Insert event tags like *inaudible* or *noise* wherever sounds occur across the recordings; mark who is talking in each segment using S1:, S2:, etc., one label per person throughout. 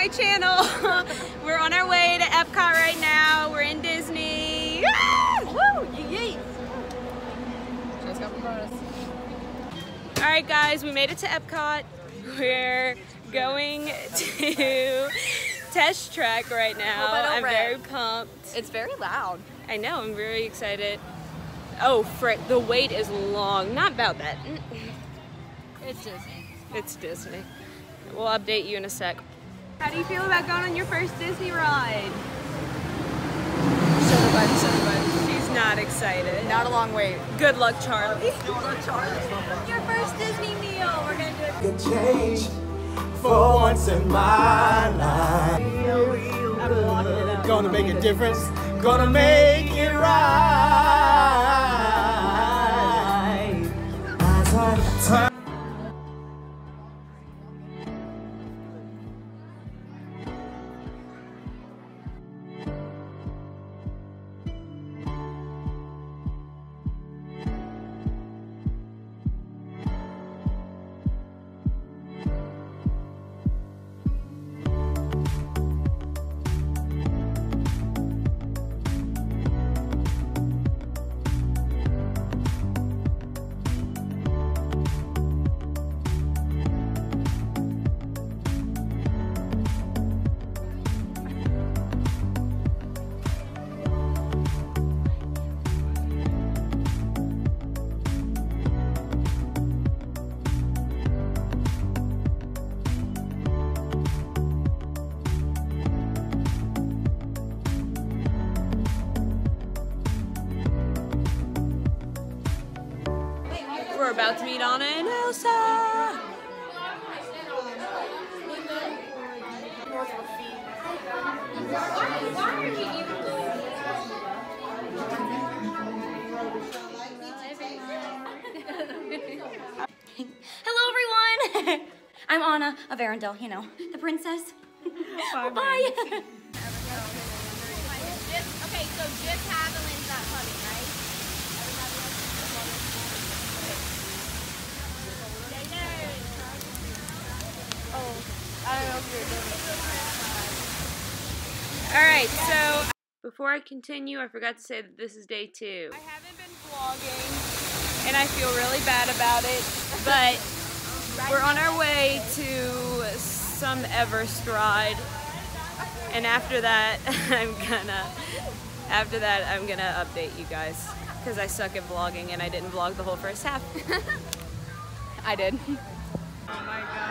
S1: my channel. *laughs* We're on our way to Epcot right now. We're in Disney. Ah!
S2: Woo! Yay!
S3: Just got us.
S1: All right, guys, we made it to Epcot. We're going to *laughs* test track right now. I'm very pumped.
S3: It's very loud.
S1: I know, I'm very excited. Oh, frick, the wait is long. Not about that.
S3: It's Disney.
S1: It's Disney. We'll update you in a sec.
S4: How do you feel about going on your first Disney ride?
S3: Soda bud, soda bud.
S1: She's not excited.
S3: Not a long wait.
S1: Good luck, Charlie. Good luck, Charlie.
S4: Your first Disney meal. We're gonna do it.
S5: Could change for once in my life. Gonna make a difference. Gonna make it right.
S1: Anna and Elsa.
S6: Hello, everyone. *laughs* I'm Anna of Arendelle, you know, the princess. Bye. Bye. *laughs*
S4: okay, so just Haviland's not coming, right?
S1: All right, so before I continue, I forgot to say that this is day two. I haven't been vlogging, and I feel really bad about it, but *laughs* we're on our way to some Everest ride, and after that, *laughs* I'm gonna, after that, I'm gonna update you guys because I suck at vlogging and I didn't vlog the whole first half. *laughs*
S3: I did.
S1: Oh my god.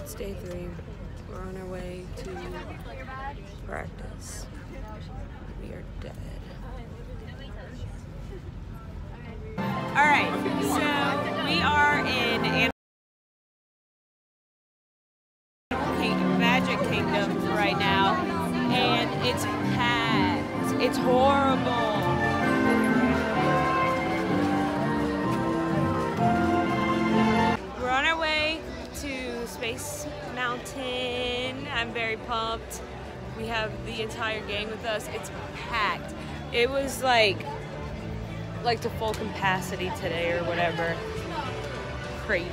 S1: It's day three. We're on our way to practice. We are dead. Alright, so we are in Animal Magic Kingdom right now, and it's packed. It's horrible. To Space Mountain. I'm very pumped. We have the entire gang with us. It's packed. It was like like to full capacity today or whatever. Crazy.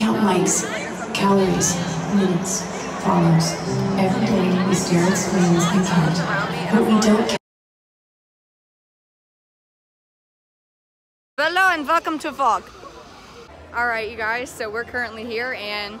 S7: Count mics, calories, minutes, follows. Every day we stare at screens and count, but we don't count.
S3: Hello and welcome to vlog. All right, you guys. So we're currently here, and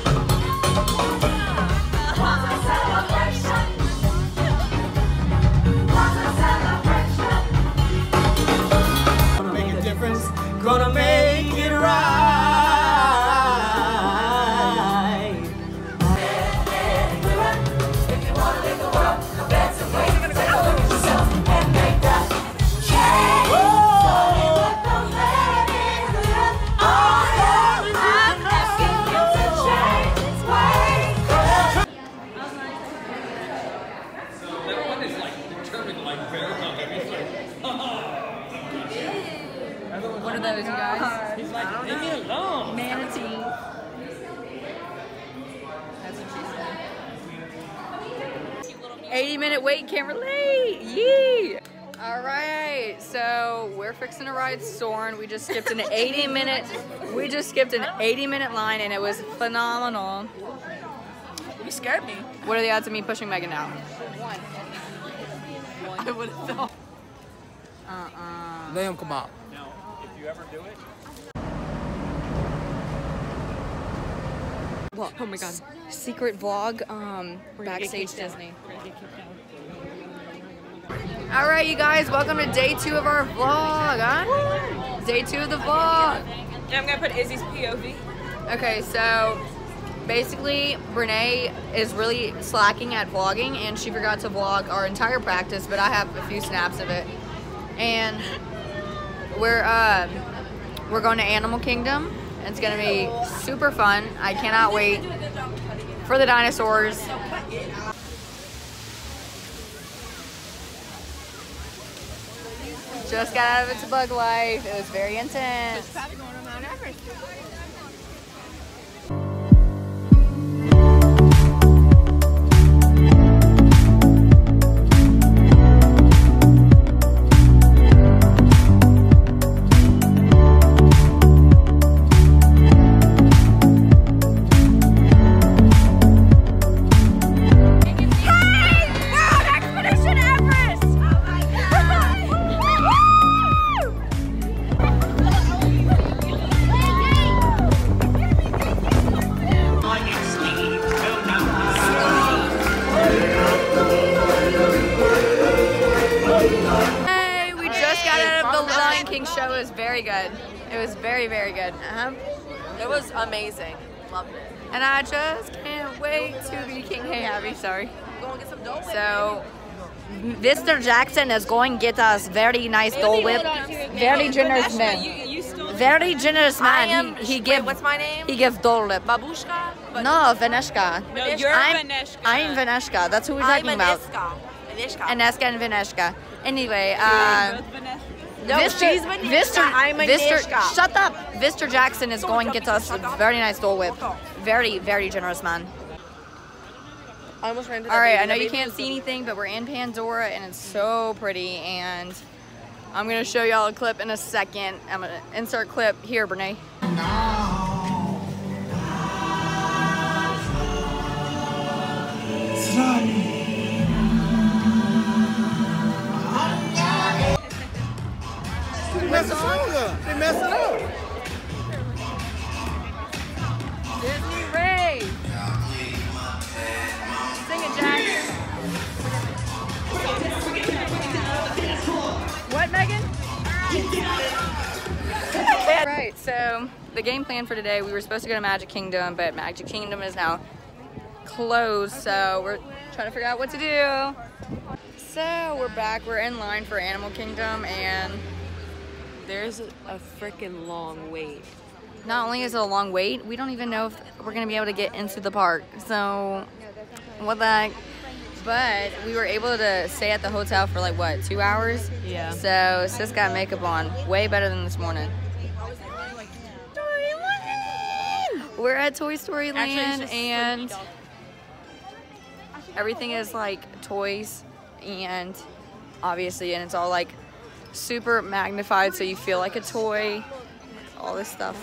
S3: 80 minute wait, can't relate. Yee! All right, so we're fixing to ride Soarin'. We just skipped an 80 minute, we just skipped an 80 minute line and it was phenomenal.
S2: You scared me.
S3: What are the odds of me pushing Megan out?
S2: I would have thought.
S3: Uh-uh.
S8: Let him come out.
S9: Now, if you ever do it,
S3: Oh my god. Secret vlog, um, backstage Disney. All right, you guys, welcome to day two of our vlog, huh? Day two of the vlog.
S1: And I'm gonna put Izzy's POV.
S3: Okay, so basically, Branae is really slacking at vlogging, and she forgot to vlog our entire practice, but I have a few snaps of it. And we're um, we're going to Animal Kingdom. It's gonna be super fun. I cannot wait for the dinosaurs. Just got out of its bug life. It was very intense. Was very, very good. Uh-huh.
S2: It was amazing. Loved it.
S3: And I just can't wait to be King. Hey, Abby, sorry.
S2: Go and get some Dole
S3: So, Mr. Jackson is going to get us very nice Dole Whip. Very generous man. Very generous
S2: I
S3: man.
S2: am.
S3: He, he
S2: wait,
S3: give
S2: what's my name?
S3: he give Dole Whip.
S2: Babushka. But
S3: No, Vaneshka.
S1: No, you're
S3: I'm,
S1: Vaneshka.
S3: I'm Vaneshka. That's who we're
S2: I'm
S3: talking about.
S2: Aniska.
S3: Aneska and Vaneshka. Anyway, uh,
S2: no,
S3: Vistor,
S2: she's Vanishka.
S3: Vistor,
S2: I'm
S3: Vistor,
S2: Anishka.
S3: shut up. Vistor Jackson is going to get us a very nice Dole Whip. Very, very generous man.
S2: I almost ran into
S3: All
S2: that
S3: right,
S2: baby.
S3: I know
S2: That
S3: you can't see anything, but we're in Pandora and it's so pretty. And I'm gonna show y'all a clip in a second. I'm gonna insert clip here, Branae.
S8: They up.
S3: Disney Ray. Sing it, Jack. What, Megan? Right, so the game plan for today, we were supposed to go to Magic Kingdom, but Magic Kingdom is now closed, so we're trying to figure out what to do. So we're back, we're in line for Animal Kingdom, and
S2: There's a freaking long wait.
S3: not only is it a long wait, we don't even know if we're gonna be able to get into the park. So, what the heck? But we were able to stay at the hotel for like what, two hours?
S2: Yeah.
S3: So sis got makeup on, way better than this morning. Toy Story Legend We're at Toy Story Land
S2: just
S3: and everything is like toys and obviously and it's all like super magnified so you feel like a toy all this stuff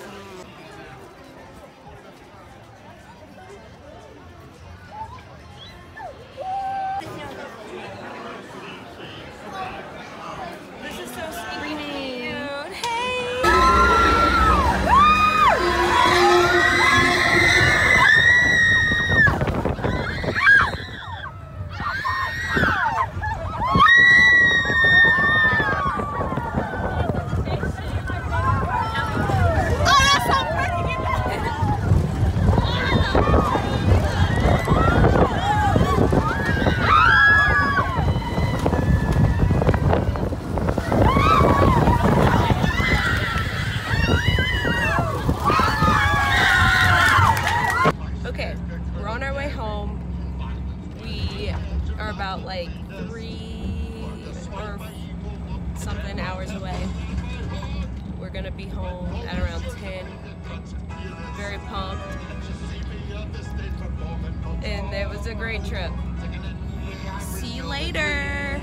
S1: are about like three or something hours away. We're gonna be home at around 10. Very pumped. And it was a great trip. See you later.